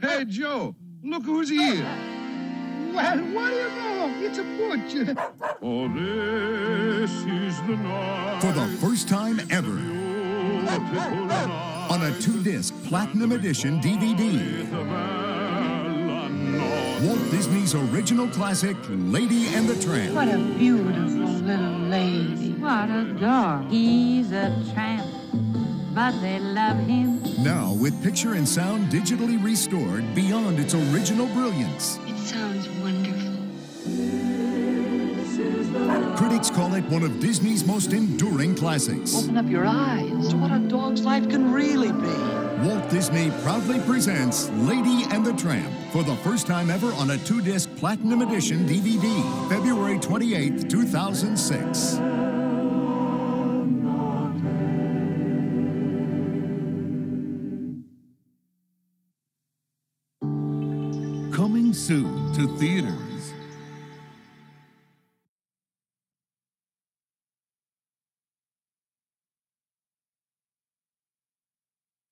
Hey, Joe, look who's here. Well, what do you know? It's a butcher. Oh, this is the night. For the first time ever, on a two disc Platinum Edition DVD, Walt Disney's original classic, Lady and the Tramp. What a beautiful little lady. What a dog. He's a tramp, but they love him. Now, with picture and sound digitally restored beyond its original brilliance. It sounds wonderful. Critics call it one of Disney's most enduring classics. Open up your eyes to what a dog's life can really be. Walt Disney proudly presents Lady and the Tramp for the first time ever on a two disc Platinum Edition DVD, February 28, 2006. Theaters.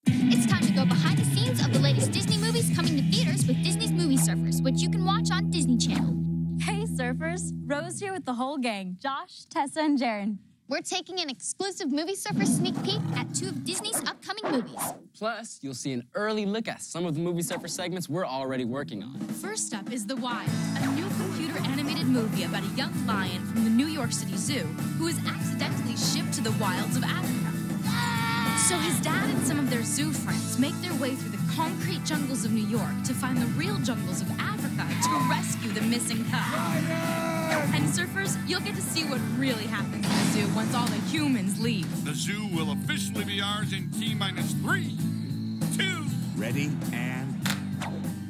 It's time to go behind the scenes of the latest Disney movies coming to theaters with Disney's Movie Surfers, which you can watch on Disney Channel. Hey, surfers. Rose here with the whole gang Josh, Tessa, and Jaren. We're taking an exclusive Movie Surfer sneak peek at two of Disney's upcoming movies. Plus, you'll see an early look at some of the Movie Surfer segments we're already working on. First up is The Wild, a new computer animated movie about a young lion from the New York City Zoo who is accidentally shipped to the wilds of Africa. So his dad and some of their zoo friends make their way through the concrete jungles of New York to find the real jungles of Africa to rescue the missing cub. And surfers, you'll get to see what really happens in the zoo once all the humans leave. The zoo will officially be ours in T minus three, two. Ready and.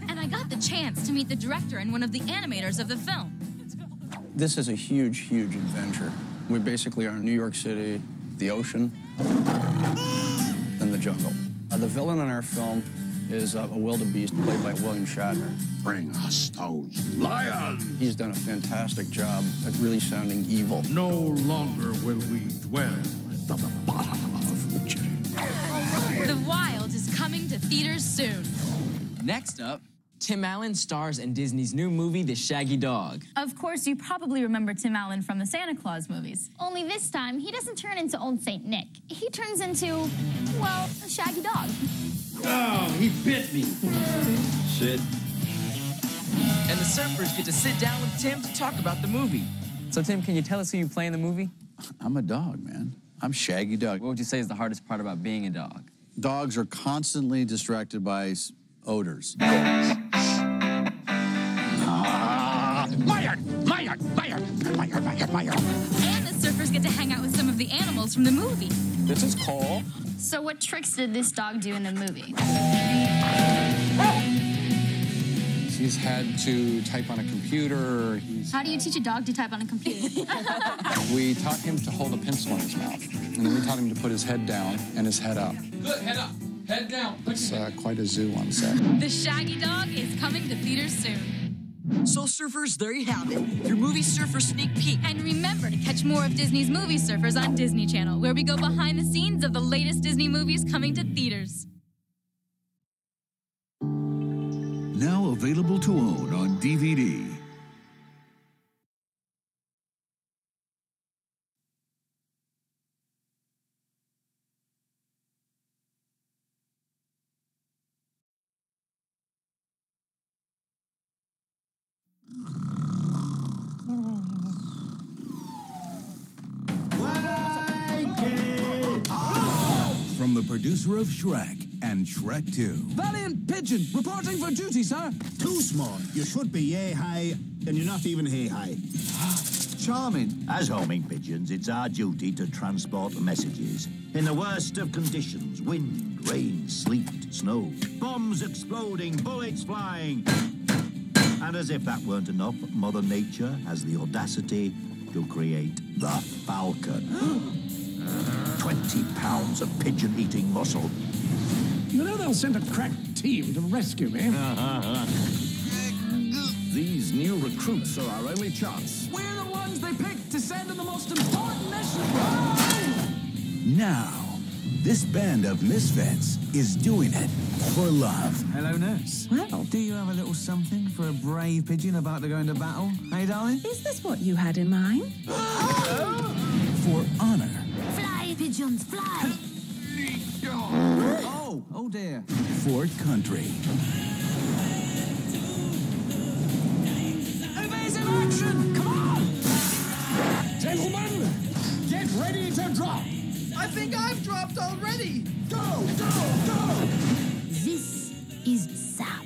And I got the chance to meet the director and one of the animators of the film. This is a huge, huge adventure. We basically are in New York City, the ocean, and the jungle. Uh, the villain in our film is uh, a wildebeest played by William Shatner. Bring us those lions. He's done a fantastic job at really sounding evil. No longer will we dwell at the bottom of the chain. The Wild is coming to theaters soon. Next up, Tim Allen stars in Disney's new movie, The Shaggy Dog. Of course, you probably remember Tim Allen from the Santa Claus movies. Only this time, he doesn't turn into Old Saint Nick. He turns into, well, a shaggy dog. Oh, he bit me. Shit. And the surfers get to sit down with Tim to talk about the movie. So, Tim, can you tell us who you play in the movie? I'm a dog, man. I'm Shaggy Dog. What would you say is the hardest part about being a dog? Dogs are constantly distracted by s- odors. And the surfers get to hang out with some of the animals from the movie. This is Cole. So, what tricks did this dog do in the movie? He's had to type on a computer. He's, How do you teach a dog to type on a computer? we taught him to hold a pencil in his mouth, and then we taught him to put his head down and his head up. Good, head up. Head down. It's uh, quite a zoo on set. The Shaggy Dog is coming to theaters soon. So, surfers, there you have it. Your movie surfer sneak peek. And remember to catch more of Disney's Movie Surfers on Disney Channel, where we go behind the scenes of the latest Disney movies coming to theaters. Now available to own on DVD. From the producer of Shrek and Shrek 2. Valiant Pigeon, reporting for duty, sir. Too small. You should be yay high, and you're not even hay high. Charming. As homing pigeons, it's our duty to transport messages. In the worst of conditions wind, rain, sleet, snow, bombs exploding, bullets flying. And as if that weren't enough, Mother Nature has the audacity to create the Falcon. 20 pounds of pigeon eating muscle. You know they'll send a crack team to rescue me. These new recruits are our only chance. We're the ones they picked to send on the most important mission. Now, This band of misfits is doing it for love. Hello, nurse. Well, do you have a little something for a brave pigeon about to go into battle? Hey, darling? Is this what you had in mind? For honor. Fly, pigeons, fly! Oh, oh dear. For country. Evasive action! Come on! Gentlemen, get ready to drop. I think I've dropped already. Go, go, go! This is sabotage.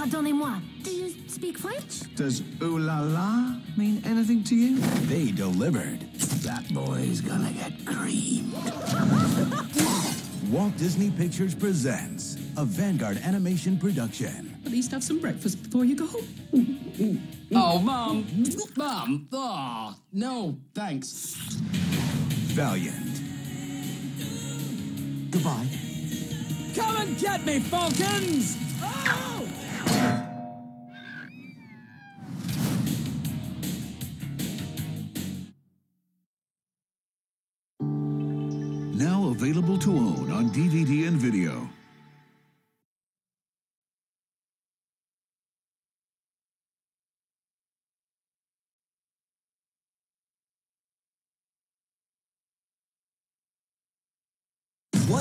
Pardonnez-moi. Do you speak French? Does ooh la la mean anything to you? they delivered. That boy's gonna get creamed. Walt Disney Pictures presents a Vanguard animation production. At least have some breakfast before you go. Oh, Mom. Mom. Oh, no, thanks. Valiant. Goodbye. Come and get me, Falcons! Oh! Now available to own on DVD and video.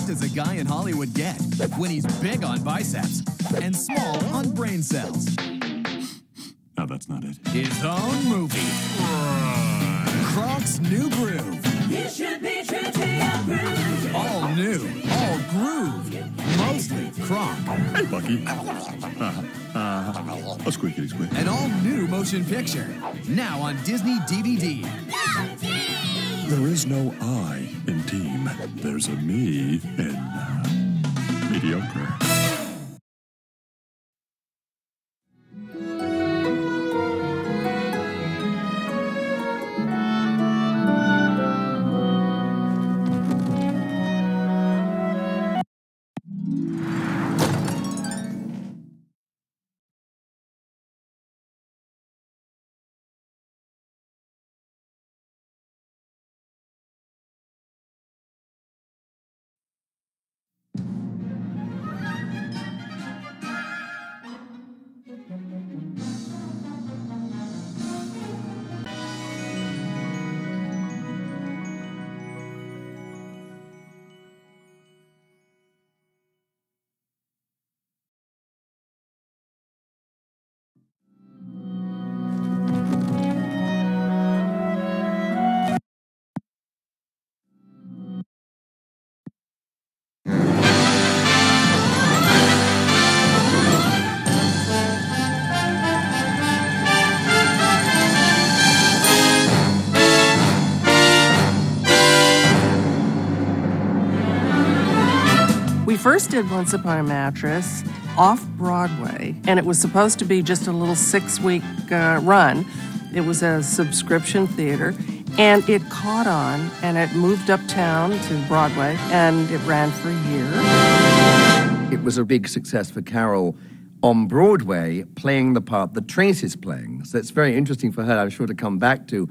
Does a guy in Hollywood get when he's big on biceps and small on brain cells? No, that's not it. His own movie. Kronk's New Groove. You should be true to your groove. All new, all groove, mostly Croc. Hey, Bucky. Uh, uh, a squeaky squeak. An all new motion picture. Now on Disney DVD. There is no I in team. There's a me in uh, mediocre. We first did Once Upon a Mattress off Broadway, and it was supposed to be just a little six week uh, run. It was a subscription theater, and it caught on, and it moved uptown to Broadway, and it ran for a year. It was a big success for Carol on Broadway, playing the part that Tracey's playing. So it's very interesting for her, I'm sure, to come back to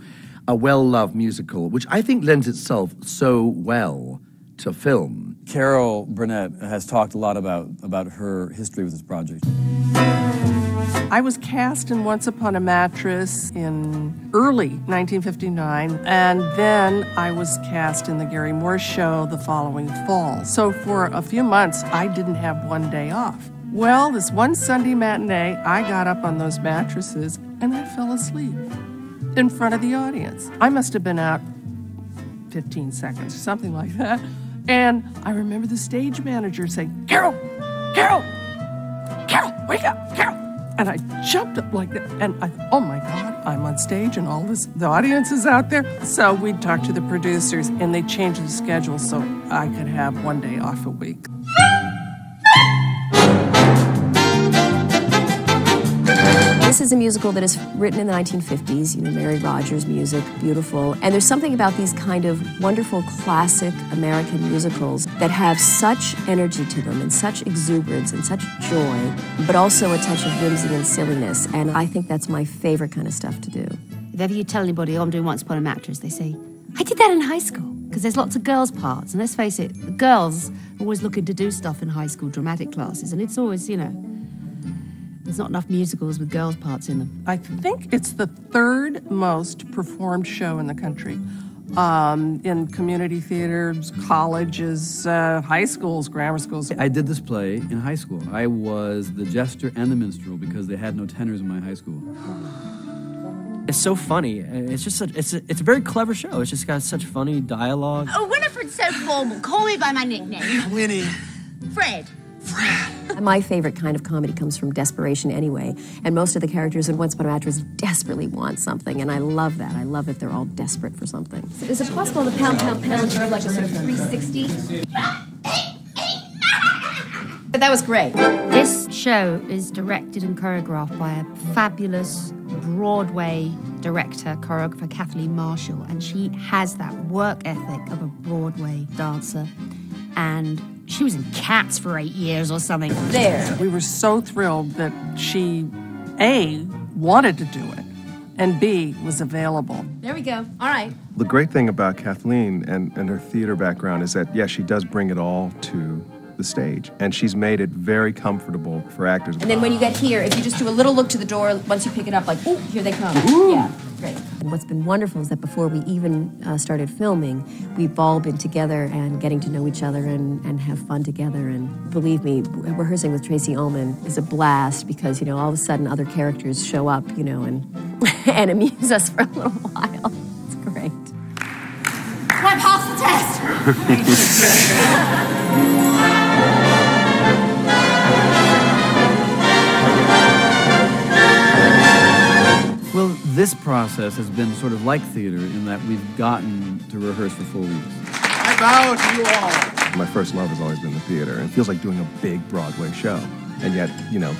a well loved musical, which I think lends itself so well to film. Carol Burnett has talked a lot about, about her history with this project. I was cast in Once Upon a Mattress in early 1959, and then I was cast in the Garry Moore Show the following fall. So for a few months, I didn't have one day off. Well, this one Sunday matinee, I got up on those mattresses and I fell asleep in front of the audience. I must have been out 15 seconds or something like that. And I remember the stage manager saying, Carol, Carol, Carol, wake up, Carol. And I jumped up like that. And I, oh my God, I'm on stage and all this, the audience is out there. So we talked to the producers and they changed the schedule so I could have one day off a week. This is a musical that is written in the 1950s, you know, Mary Rodgers music, beautiful. And there's something about these kind of wonderful classic American musicals that have such energy to them and such exuberance and such joy, but also a touch of whimsy and silliness. And I think that's my favorite kind of stuff to do. If ever you tell anybody, oh, I'm doing Once Upon a Mattress, they say, I did that in high school. Because there's lots of girls' parts. And let's face it, the girls are always looking to do stuff in high school dramatic classes. And it's always, you know, there's not enough musicals with girls' parts in them. I think it's the third most performed show in the country. Um, in community theaters, colleges, uh, high schools, grammar schools. I did this play in high school. I was the jester and the minstrel because they had no tenors in my high school. It's so funny. It's just such, it's a, it's a very clever show. It's just got such funny dialogue. Oh, Winifred's so formal. Call me by my nickname. Winnie. Fred. My favorite kind of comedy comes from desperation anyway, and most of the characters in Once Upon a Mattress desperately want something, and I love that. I love that they're all desperate for something. Is it possible the pound, pound, pound to do like a sort of 360? But that was great. This show is directed and choreographed by a fabulous Broadway director, choreographer Kathleen Marshall, and she has that work ethic of a Broadway dancer. And she was in Cats for eight years or something. There. We were so thrilled that she, A, wanted to do it, and B, was available. There we go. All right. The great thing about Kathleen and, and her theater background is that, yes, she does bring it all to the stage, and she's made it very comfortable for actors. And then when you get here, if you just do a little look to the door, once you pick it up, like, oh, here they come. Yeah, great. And what's been wonderful is that before we even uh, started filming, we've all been together and getting to know each other and, and have fun together. And believe me, rehearsing with Tracey Ullman is a blast because, you know, all of a sudden other characters show up, you know, and, and amuse us for a little while. It's great. Can I pass the test. this process has been sort of like theater in that we've gotten to rehearse for four weeks. I bow to you all. My first love has always been the theater, it feels like doing a big Broadway show. And yet, you know,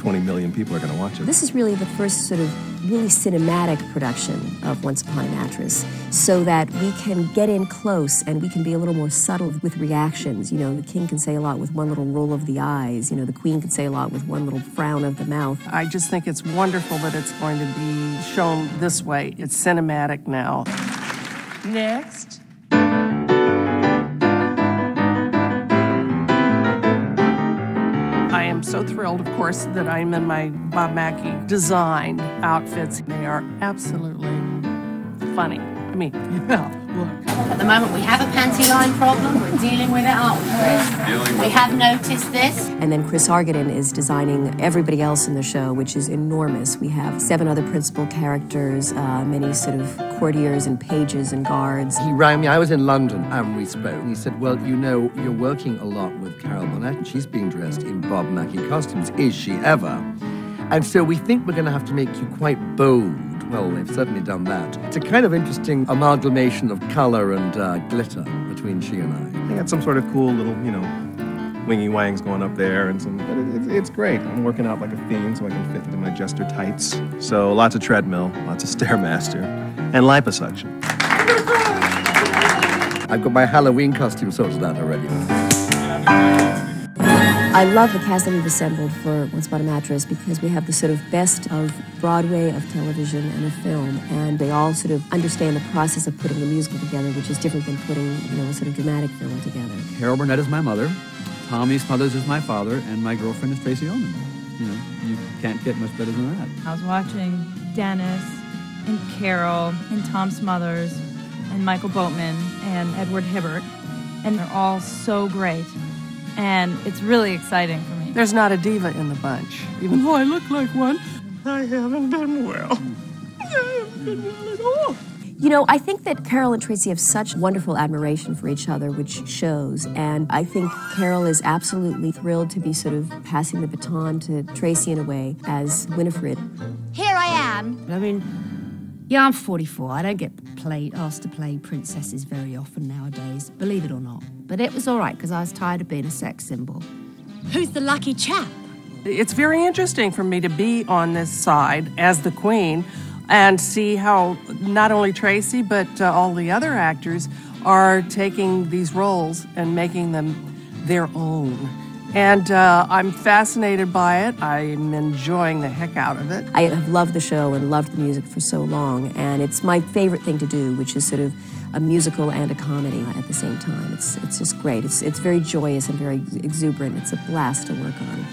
20 million people are going to watch it. This is really the first sort of really cinematic production of Once Upon a Mattress, so that we can get in close and we can be a little more subtle with reactions. You know, the king can say a lot with one little roll of the eyes. You know, the queen can say a lot with one little frown of the mouth. I just think it's wonderful that it's going to be shown this way. It's cinematic now. Next. I am so thrilled, of course, that I'm in my Bob Mackie designed outfits. They are absolutely funny. I mean, yeah, look. At the moment, we have a panty line problem. We're dealing with it, aren't we, Chris? We have noticed this. And then Chris Argadin is designing everybody else in the show, which is enormous. We have seven other principal characters, uh, many sort of courtiers and pages and guards. He rang me. I was in London and we spoke. And he said, Well, you know, you're working a lot with Carol Burnett and she's being dressed in Bob Mackie costumes. Is she ever? And so we think we're going to have to make you quite bold. Well, they've certainly done that. It's a kind of interesting amalgamation of color and uh, glitter between she and I. I got some sort of cool little, you know, wingy wangs going up there, and some. But it, it's, it's great. I'm working out like a fiend so I can fit into my jester tights. So lots of treadmill, lots of stairmaster, and liposuction. I've got my Halloween costume sorted out already. I love the cast that we've assembled for Once Upon a Mattress because we have the sort of best of Broadway, of television, and of film, and they all sort of understand the process of putting a musical together, which is different than putting, you know, a sort of dramatic film together. Carol Burnett is my mother, Tommy Smothers is my father, and my girlfriend is Tracey Ullman. You know, you can't get much better than that. I was watching Denis and Carol and Tom Smothers and Michael Boatman and Edward Hibbert, and they're all so great. And it's really exciting for me. There's not a diva in the bunch. Even though I look like one, I haven't been well. I haven't been well at all. You know, I think that Carol and Tracey have such wonderful admiration for each other, which shows. And I think Carol is absolutely thrilled to be sort of passing the baton to Tracey in a way as Winifred. Here I am. I mean, yeah, I'm 44. I don't get played, asked to play princesses very often nowadays, believe it or not. But it was all right because I was tired of being a sex symbol. Who's the lucky chap? It's very interesting for me to be on this side as the queen and see how not only Tracey but uh, all the other actors are taking these roles and making them their own. And uh, I'm fascinated by it. I'm enjoying the heck out of it. I have loved the show and loved the music for so long, and it's my favorite thing to do, which is sort of a musical and a comedy at the same time. It's, it's just great. It's, it's very joyous and very exuberant. It's a blast to work on.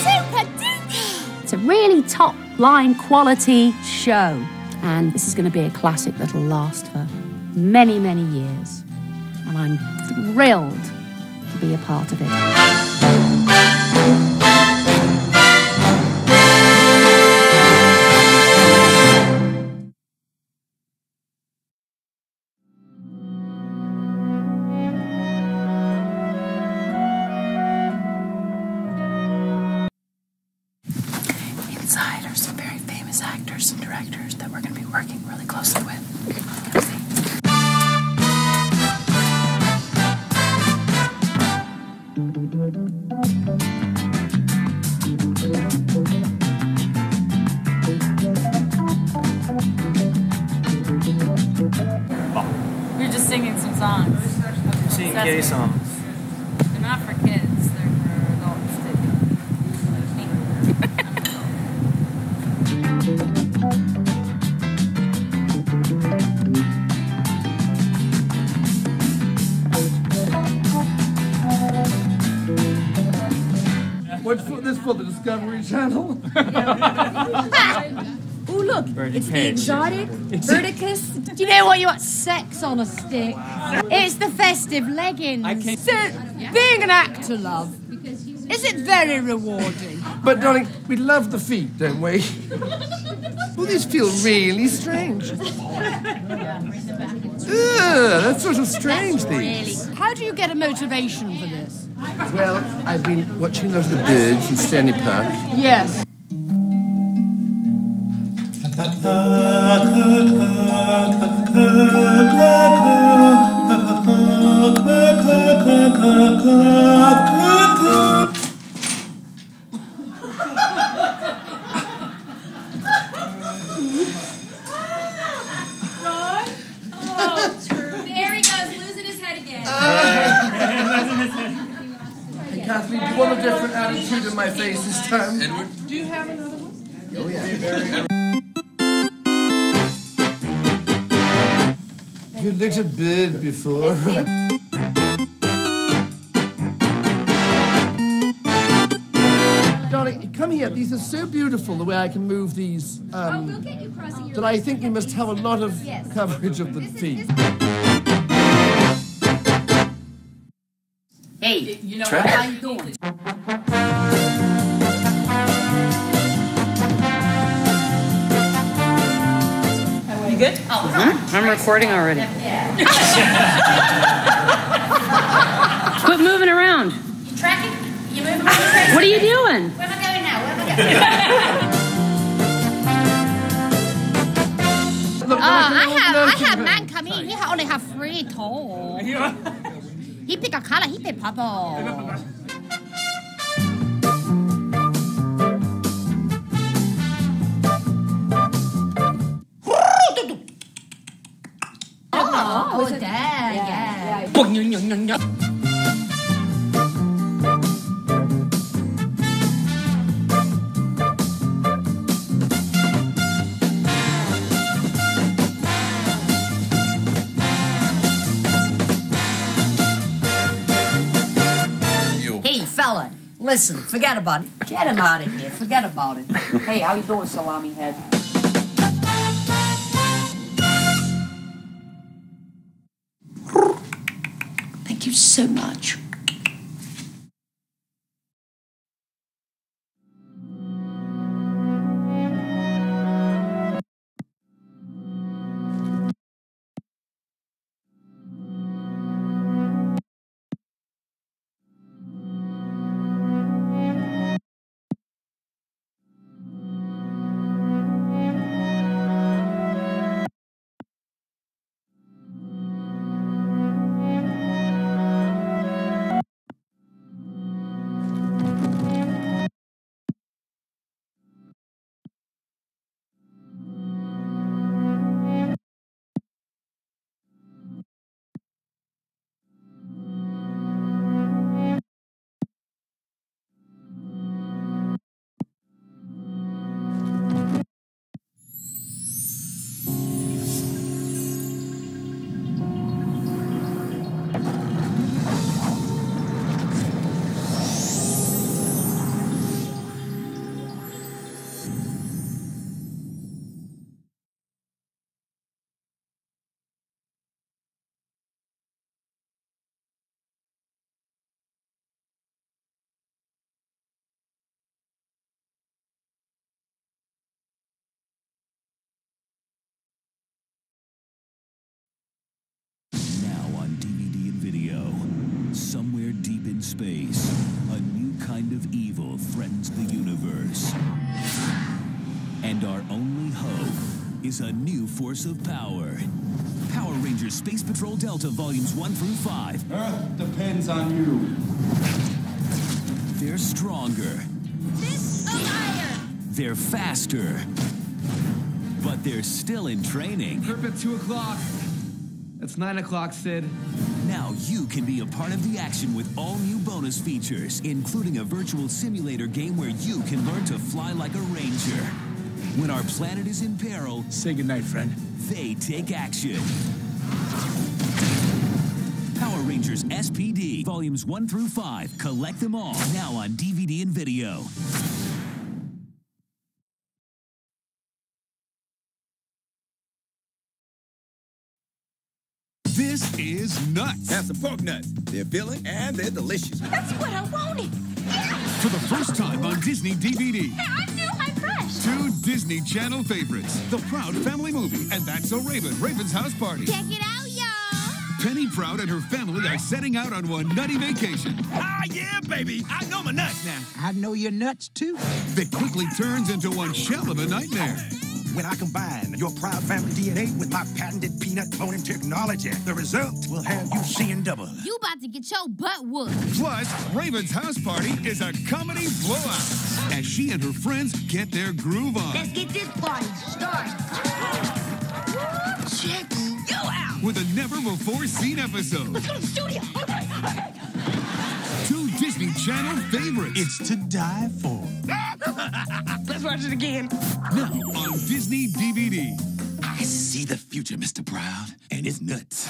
Super duper! It's a really top line quality show. And this is going to be a classic that'll last for many, many years. And I'm thrilled to be a part of it. Not for kids, they're for adults too. What's for this for the Discovery Channel? Oh, look, Birdie it's the Page. exotic Verticus. Do you know what you want? Sex on a stick. It's the festive leggings. I can't. So, being an actor, love, is it very rewarding? But darling, we love the feet, don't we? well, these feel really strange. Ugh, that's sort of strange, these. How do you get a motivation for this? Well, I've been watching those of the birds in Stanley Park. Yes. Kathleen, do you want a different attitude in my face this time? Edward? Do you have another one? Oh, yeah. You looked a bit before. Come here. These are so beautiful, the way I can move these. Um, that I think we must have a lot of coverage of the feet. Hey, you know Trev? how you doing? You good? Oh, I'm recording already. Quit moving around. You tracking? You moving around? What are you doing? Where am I going now? Where am I going? Oh, I have, I have man come in. He only have three toes. He pick a color. He pick purple. Oh, oh there, yeah. Hey, listen, forget about it. Get him out of here. Forget about it. Hey, how you doing, salami head? Thank you so much. Somewhere deep in space, a new kind of evil threatens the universe. And our only hope is a new force of power. Power Rangers Space Patrol Delta Volumes 1 through 5. Earth depends on you. They're stronger. This a liar! They're faster. But they're still in training. Prep at 2 o'clock. It's 9 o'clock, Sid. Now you can be a part of the action with all new bonus features, including a virtual simulator game where you can learn to fly like a ranger. When our planet is in peril, say goodnight, friend. They take action. Power Rangers SPD, volumes 1 through 5. Collect them all now on DVD and video. This is nuts. Have some pork nuts. They're filling and they're delicious. That's what I wanted. For the first time on Disney DVD, Hey, I'm new, I'm fresh. two Disney Channel favorites The Proud Family Movie and That's So Raven, Raven's House Party. Check it out, y'all. Penny Proud and her family are setting out on one nutty vacation. Ah, yeah, baby. I know my nuts now. I know your nuts too. That quickly turns into one shell of a nightmare. When I combine your proud family DNA with my patented peanut cloning technology, the result will have you seeing double. You about to get your butt whooped. Plus, Raven's house party is a comedy blowout as she and her friends get their groove on. Let's get this party started. Check you out. with a never before seen episode. Let's go to the studio. Okay, okay. Two Disney Channel favorites. It's to die for. Let's watch it again. Now on Disney DVD. I see the future, Mr. Proud, and it's nuts.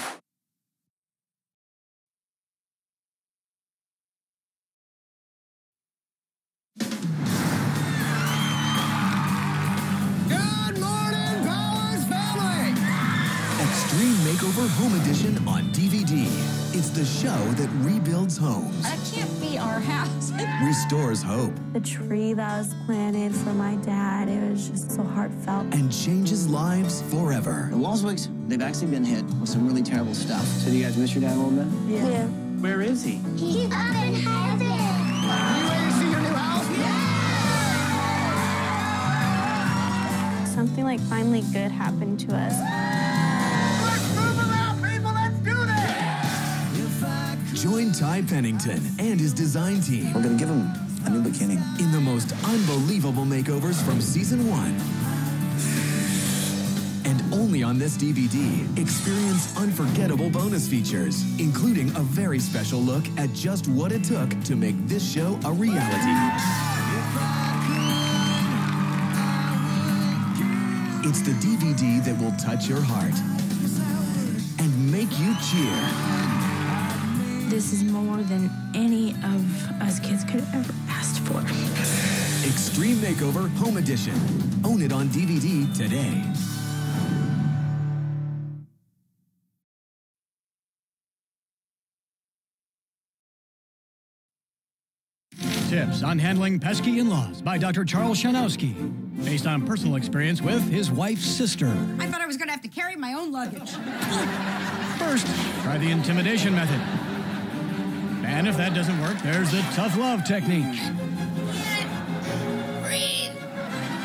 Show that rebuilds homes, That can't be our house. restores hope, The tree that was planted for my dad, it was just so heartfelt. and changes lives forever. The Walswicks, they've actually been hit with some really terrible stuff. So do you guys miss your dad a little bit? Yeah. yeah. Where is he? He's up in heaven. You ready to see your new house? Yeah! Something like finally good happened to us. Ty Pennington and his design team. We're gonna give him a new beginning. In the most unbelievable makeovers from season one. And only on this DVD, experience unforgettable bonus features, including a very special look at just what it took to make this show a reality. It's the DVD that will touch your heart and make you cheer. This is more than any of us kids could ever asked for. Extreme Makeover Home Edition. Own it on DVD today. Tips on handling pesky in laws by Dr. Charles Shanowski, based on personal experience with his wife's sister. I thought I was going to have to carry my own luggage. First, try the intimidation method. And if that doesn't work, there's the tough love technique.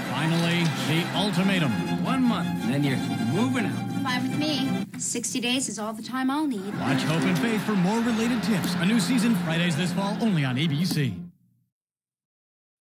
Finally, the ultimatum. One month, and then you're moving out. Fine with me. 60 days is all the time I'll need. Watch Hope and Faith for more related tips. A new season Fridays this fall only on ABC.